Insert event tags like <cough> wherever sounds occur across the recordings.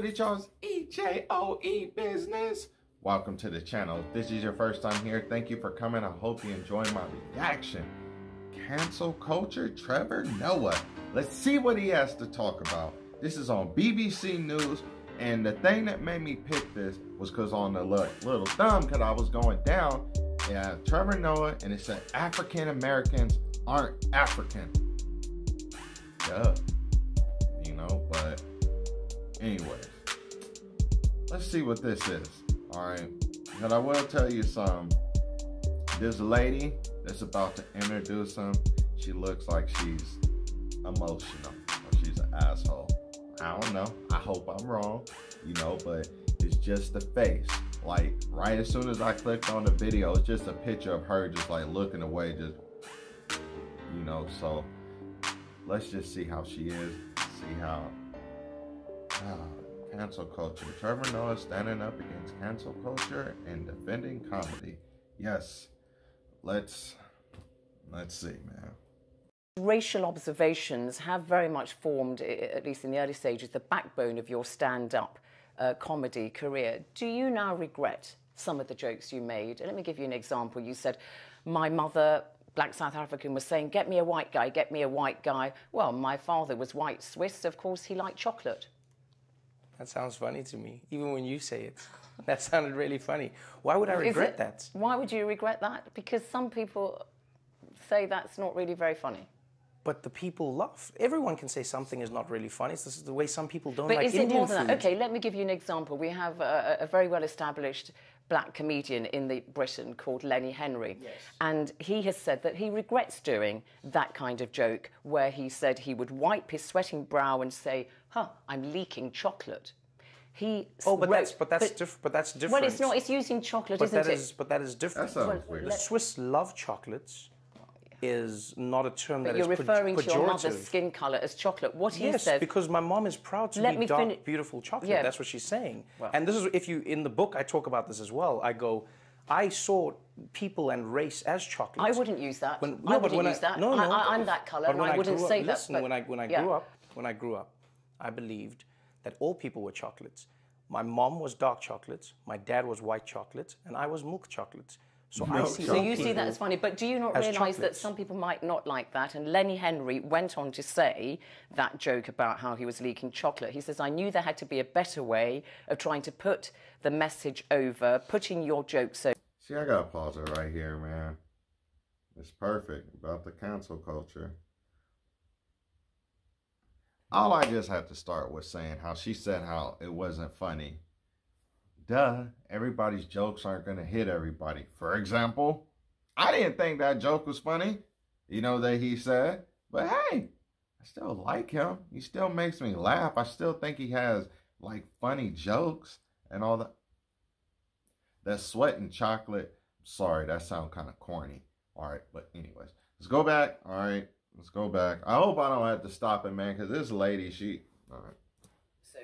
with it, y'all's EJO business. Welcome to the channel. If this is your first time here, thank you for coming. I hope you enjoy my reaction. Cancel culture, Trevor Noah. Let's see what he has to talk about. This is on BBC News, and the thing that made me pick this was because on the look, little thumb, because I was going down, yeah, Trevor Noah, and it said African Americans aren't African. Duh. You know, but anyways, let's see what this is. All right. But I will tell you some. This lady that's about to introduce him, she looks like she's emotional or she's an asshole. I don't know. I hope I'm wrong, you know, but it's just the face. Like right as soon as I clicked on the video, it's just a picture of her just like looking away, just you know, so let's just see how she is, see how cancel culture. Trevor Noah standing up against cancel culture and defending comedy. Yes, let's let's see, man. Racial observations have very much formed, at least in the early stages, the backbone of your stand-up uh, comedy career. Do you now regret some of the jokes you made? Let me give you an example. You said, "My mother." Black South African was saying, Get me a white guy, get me a white guy. Well, my father was white Swiss. Of course, he liked chocolate. That sounds funny to me, even when you say it. <laughs> That sounded really funny. Why would I regret that? Why would you regret that? Because some people say that's not really very funny. But the people laugh. Everyone can say something is not really funny. This is the way some people don't but like is Indian it more than food. that? Okay, let me give you an example. We have a, a very well established black comedian in the Britain called Lenny Henry. Yes. And he has said that he regrets doing that kind of joke where he said he would wipe his sweating brow and say, huh, I'm leaking chocolate. He Oh, but wrote, that's but that's diff- but that's different. Well, it's not. It's using chocolate, But isn't that it? is but that is different. That sounds Well, weird. The Swiss love chocolates is not a term but that you're is pe- referring to your mother's skin color as chocolate. What he Yes, says. because my mom is proud to Let be me dark, fini- beautiful chocolate. Yeah. That's what she's saying. And this is if you in the book I talk about this as well. I go, I saw people and race as chocolates. I wouldn't use that. When, I no, but wouldn't when use I, that. No, I- no. I- I'm that colour and I wouldn't say that, Listen, but- when I when I yeah. grew up, when I grew up, I believed that all people were chocolates. My mom was dark chocolates, my dad was white chocolates, and I was milk chocolates. So I see. So you see that as funny, but do you not realise that some people might not like that? And Lenny Henry went on to say that joke about how he was leaking chocolate. He says, I knew there had to be a better way of trying to put the message over, putting your jokes over. See, I gotta pause it right here, man. It's perfect about the cancel culture. All I just have to start with saying how she said how it wasn't funny. Duh, everybody's jokes aren't gonna hit everybody. For example, I didn't think that joke was funny, you know, that he said, but hey, I still like him. He still makes me laugh. I still think he has like funny jokes and all that. That sweat and chocolate. Sorry, that sound kind of corny. All right, but anyways, let's go back. All right, let's go back. I hope I don't have to stop it, man, because this lady, she. All right.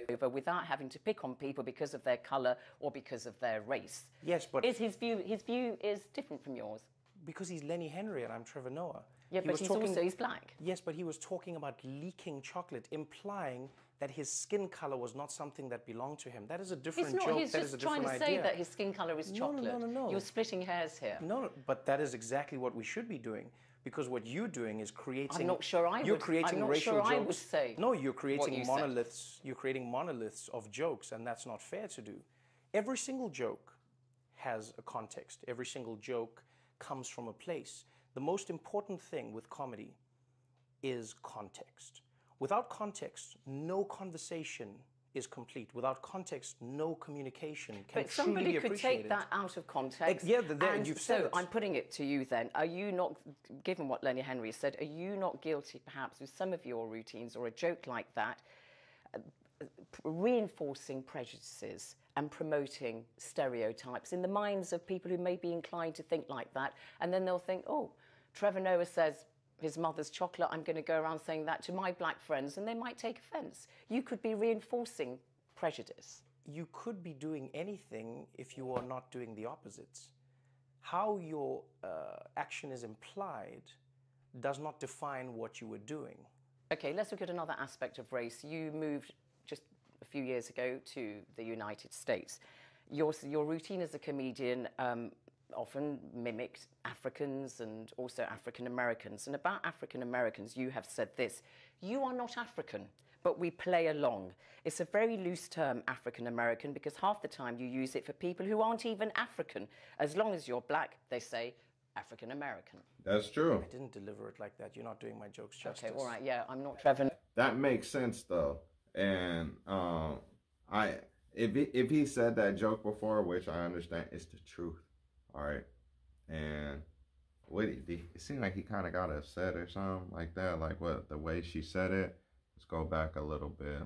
Over without having to pick on people because of their colour or because of their race. Yes, but Is his view his view is different from yours? because he's Lenny Henry and I'm Trevor Noah. Yeah, He but was he's talking- also he's black. Yes, but he was talking about leaking chocolate, implying that his skin color was not something that belonged to him. That is a different He's not. joke. He's that is a just trying to different say idea. that his skin colour is No, no, chocolate. no, no, no. You're splitting hairs here. No, no, but that is exactly what we should be doing. Because what you're doing is creating. I'm not sure I You're would- creating I'm not racial sure jokes. I would say No, you're creating you said. monoliths. You're creating monoliths of jokes, and that's not fair to do. Every single joke has a context. Every single joke comes from a place. The most important thing with comedy is context. Without context, no conversation is complete. Without context, no communication can But truly somebody could take that out of context. Ex- yeah, the- the- and you've so said it. I'm putting it to you then. Are you not, given what Lenny Henry said, are you not guilty perhaps with some of your routines or a joke like that, uh, reinforcing prejudices and promoting stereotypes in the minds of people who may be inclined to think like that? And then they'll think, oh, Trevor Noah says his mother's chocolate, I'm going to go around saying that to my black friends, and they might take offense. You could be reinforcing prejudice. you could be doing anything if you are not doing the opposites. How your uh, action is implied does not define what you were doing. Okay, let's look at another aspect of race. You moved just a few years ago to the United States. Your, your routine as a comedian um, often mimicked Africans and also African Americans. And about African Americans, you have said this You are not African, but we play along. It's a very loose term, African American, because half the time you use it for people who aren't even African. As long as you're black, they say African American. That's true. I didn't deliver it like that. You're not doing my jokes justice. Okay, all right, yeah, I'm not Trevor. That makes sense though, and um, I if he, if he said that joke before, which I understand, it's the truth. All right, and what he, it seemed like he kind of got upset or something like that. Like what the way she said it. Let's go back a little bit.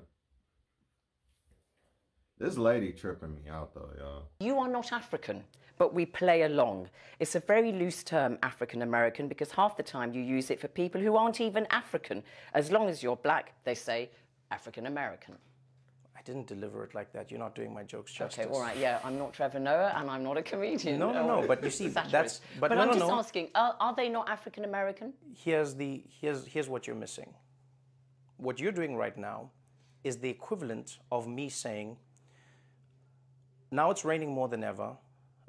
This lady tripping me out though, y'all. You are not African, but we play along. It's a very loose term, African American, because half the time you use it for people who aren't even African. As long as you're black, they say African American. I didn't deliver it like that. You're not doing my jokes justice. Okay, all right, yeah, I'm not Trevor Noah and I'm not a comedian. No, no, no, but you see, <laughs> that's- but but no, I'm no, just no. asking, are, are they not African American? Here's the here's here's what you're missing. What you're doing right now is the equivalent of me saying, "Now it's raining more than ever.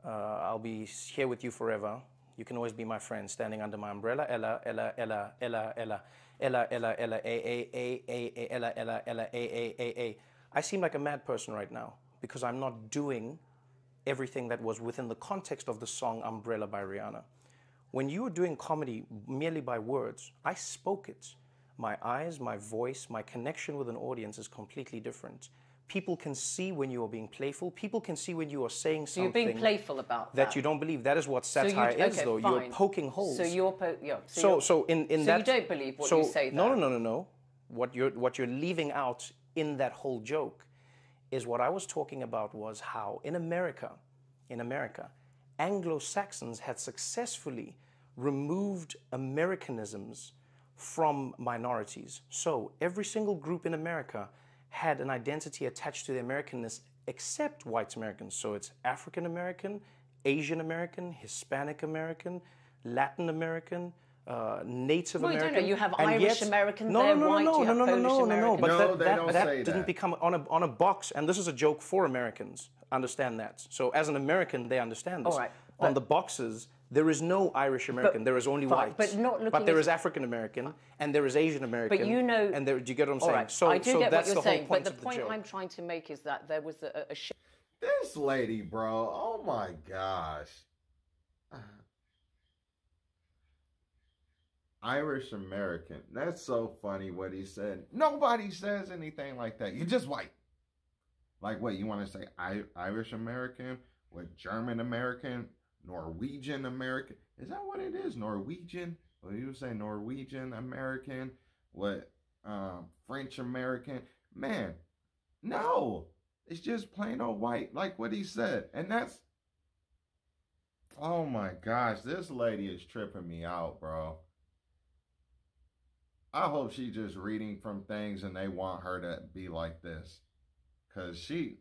Uh, I'll be here with you forever. You can always be my friend, standing under my umbrella. Ella, Ella, Ella, Ella, Ella, Ella, Ella, Ella, A, A, A, A, A, Ella, Ella, Ella, A, A, A, A." I seem like a mad person right now because I'm not doing everything that was within the context of the song Umbrella by Rihanna. When you are doing comedy merely by words, I spoke it. My eyes, my voice, my connection with an audience is completely different. People can see when you are being playful. People can see when you are saying So you're being playful about that that. you don't believe. That is what So satire is, okay, though. You're poking holes. So you're, po- yeah, so, So, you're- so in, in so that. you don't believe what so, you say No, no, no, no, no. What you're, what you're leaving out in that whole joke is what I was talking about was how in America, in America, Anglo-Saxons had successfully removed Americanisms from minorities. So every single group in America had an identity attached to the Americanness except white Americans. So it's African American, Asian American, Hispanic American, Latin American, uh, Native Well, you don't American. know. You have and Irish yet- American no, there, no, no, white, no, you no, have no, no, Polish no, no, no, But No, that, they that, don't that say didn't that. become on a on a box, and this is a joke for Americans. Understand that. So as an American, they understand this. All right, on the boxes, there is no Irish American. there is only fine, white. but not looking there at- is African American, and there is Asian American. But you know- And there, do you get what I'm saying? right, So, I do so get that's what you're the saying, whole point but the point the. I'm trying to make is that there was a, a shift This lady, bro. Oh my gosh. Irish American. That's so funny what he said. Nobody says anything like that. You're just white. Like what? You want to say I- Irish American? What German American? Norwegian American? Is that what it is? Norwegian? Well, you say Norwegian American? What? Um, French American? Man, no. It's just plain old white, like what he said. And that's Oh my gosh, this lady is tripping me out, bro. I hope she's just reading from things and they want her to be like this. Cause she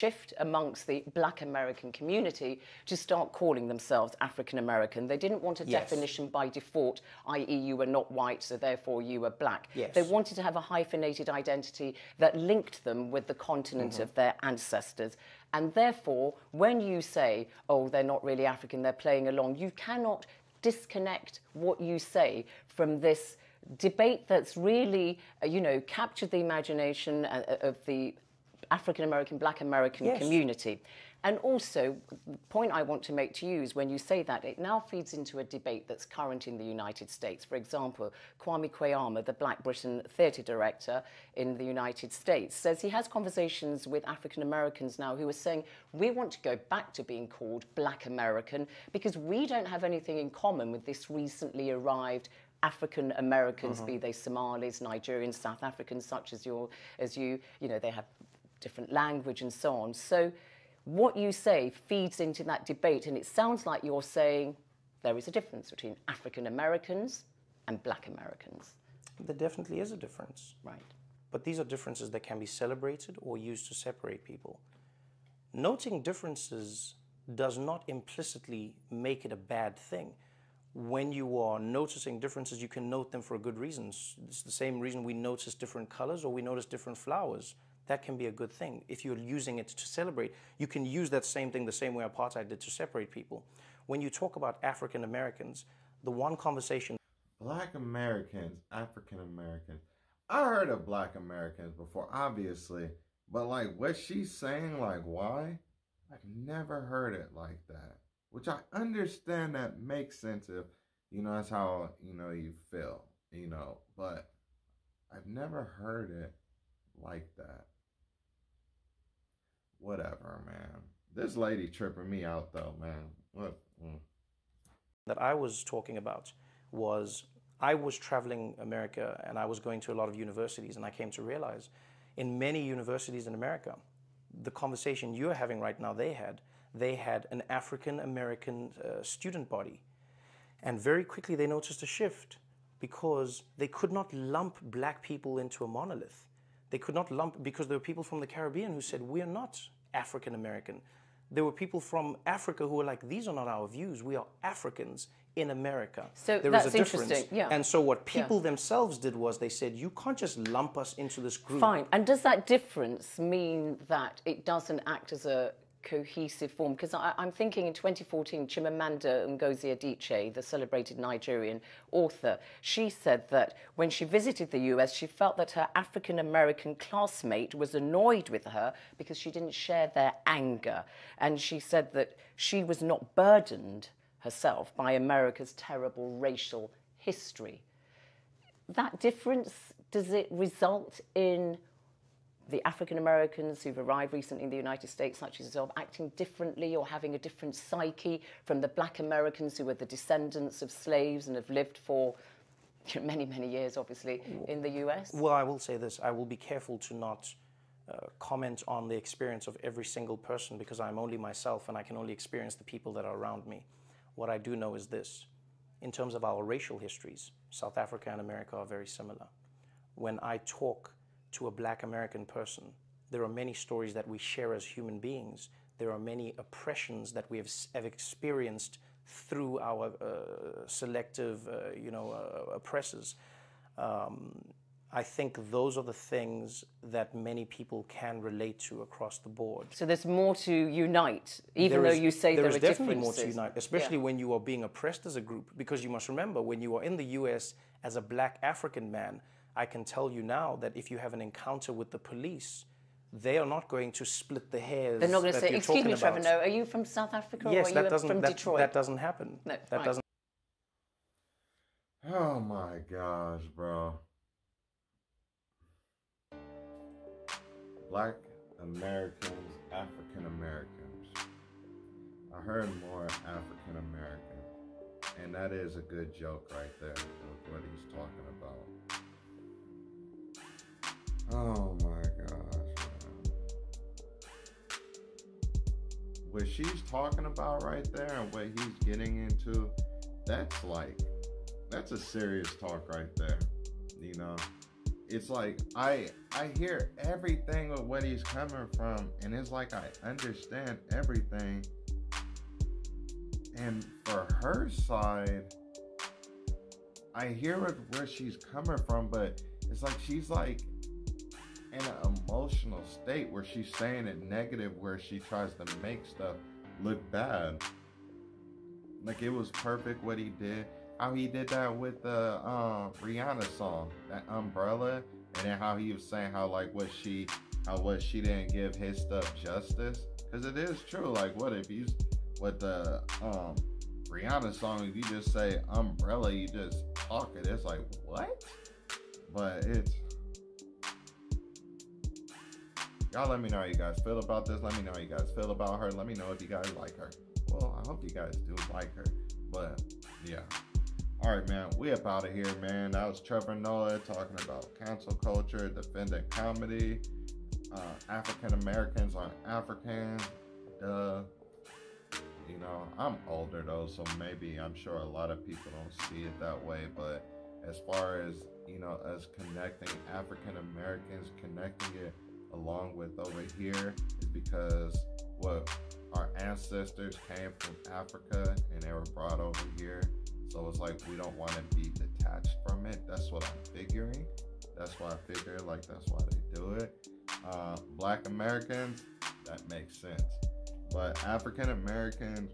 shift amongst the black American community to start calling themselves African American. They didn't want a Yes. definition by default, i.e., you were not white, so therefore you were black. Yes. They wanted to have a hyphenated identity that linked them with the continent Mm-hmm. of their ancestors. And therefore, when you say, oh, they're not really African, they're playing along, you cannot disconnect what you say from this debate that's really, uh, you know, captured the imagination uh, of the African American, Black American Yes. community. And also, the point I want to make to you is when you say that, it now feeds into a debate that's current in the United States. For example, Kwame Kwei-Armah, the Black Britain theatre director in the United States, says he has conversations with African Americans now who are saying, we want to go back to being called Black American because we don't have anything in common with this recently arrived African Americans, mm-hmm. be they Somalis, Nigerians, South Africans, such as your, as you, you know, they have different language and so on. So, what you say feeds into that debate, and it sounds like you're saying there is a difference between African Americans and Black Americans, There definitely is a difference. right? But these are differences that can be celebrated or used to separate people. Noting differences does not implicitly make it a bad thing. when you are noticing differences, you can note them for good reasons. It's the same reason we notice different colors or we notice different flowers. That can be a good thing. If you're using it to celebrate, you can use that same thing the same way apartheid did to separate people. When you talk about African Americans, the one conversation Black Americans, African Americans. I heard of Black Americans before, obviously, but like what she's saying, like why? I've never heard it like that. Which I understand that makes sense if you know that's how you know you feel, you know, but I've never heard it like that. Whatever, man. This lady tripping me out though, man. What? Mm. that I was talking about was I was traveling America and I was going to a lot of universities, and I came to realize in many universities in America, the conversation you're having right now, they had, they had an African American uh, student body. And very quickly they noticed a shift because they could not lump black people into a monolith. They could not lump, because there were people from the Caribbean who said, We're not African American. There were people from Africa who were like, These are not our views. We are Africans in America. So There is that's a difference. interesting, yeah. And so what people themselves did was they said, You can't just lump us into this group. Fine. And does that difference mean that it doesn't act as a cohesive form? Because I'm thinking in 2014, Chimamanda Ngozi Adichie, the celebrated Nigerian author, she said that when she visited the US, she felt that her African American classmate was annoyed with her because she didn't share their anger. And she said that she was not burdened herself by America's terrible racial history that difference, does it result in the African Americans who've arrived recently in the United States, such as yourself, acting differently or having a different psyche from the black Americans who are the descendants of slaves and have lived for <laughs> many, many years, obviously, in the US? Well, I will say this I will be careful to not uh, comment on the experience of every single person because I'm only myself and I can only experience the people that are around me. What I do know is this in terms of our racial histories, South Africa and America are very similar. When I talk to a black American person, there are many stories that we share as human beings. There are many oppressions that we have, have experienced through our uh, selective, uh, you know, uh, oppressors. Um, I think those are the things that many people can relate to across the board. So there's more to unite, even There though is- you say there, there is are definitely more to unite, especially when you are being oppressed as a group. Because you must remember, when you are in the U.S. as a black African man, I can tell you now that if you have an encounter with the police, they are not going to split the hairs. They're not going to say, "Excuse me, talking Trevor. about." No, are you from South Africa Yes, or are that you doesn't. from that, Detroit?" that doesn't happen. No, that fine. doesn't. Oh my gosh, bro. Black Americans, African Americans. I heard more African American. And that is a good joke right there with what he's talking about. Oh my gosh, man. What she's talking about right there and what he's getting into, that's like that's a serious talk right there. You know, it's like I I hear everything of what he's coming from, and it's like I understand everything. And for her side, I hear where, where she's coming from, but it's like she's like in an emotional state where she's saying it negative, where she tries to make stuff look bad. Like it was perfect what he did how he did that with the um, Rihanna song, that umbrella, and then how he was saying how like what she how what she didn't give his stuff justice. Cause it is true. Like what if you with the um Rihanna song, if you just say umbrella, you just talk it. It's like what? But it's y'all let me know how you guys feel about this. Let me know how you guys feel about her. Let me know if you guys like her. Well, I hope you guys do like her. But yeah. All right, man. We up out of here, man. That was Trevor Noah talking about cancel culture, defending comedy. Uh, African Americans are Africans. Duh. You know, I'm older though, so maybe I'm sure a lot of people don't see it that way. But as far as you know, us connecting African Americans, connecting it along with over here is because what our ancestors came from Africa and they were brought over here So it's like we don't want to be detached from it. That's what I'm figuring. That's why I figure like that's why they do it. Uh, Black Americans, that makes sense. But African Americans,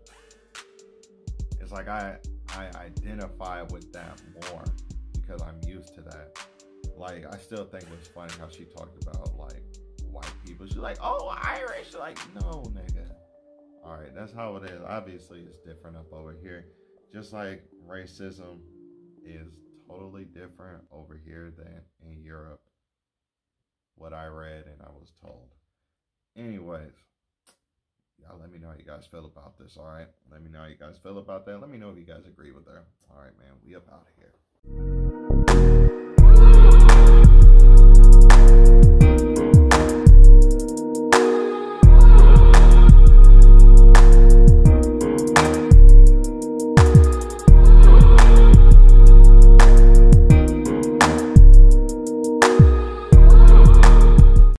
it's like I I identify with that more because I'm used to that. Like I still think was funny how she talked about like white people. She's like, oh Irish. Like, no, nigga. Alright, that's how it is. Obviously it's different up over here. Just like racism is totally different over here than in Europe. What I read and I was told. Anyways, y'all let me know how you guys feel about this, all right? Let me know how you guys feel about that. Let me know if you guys agree with her. All right, man, we up out of here.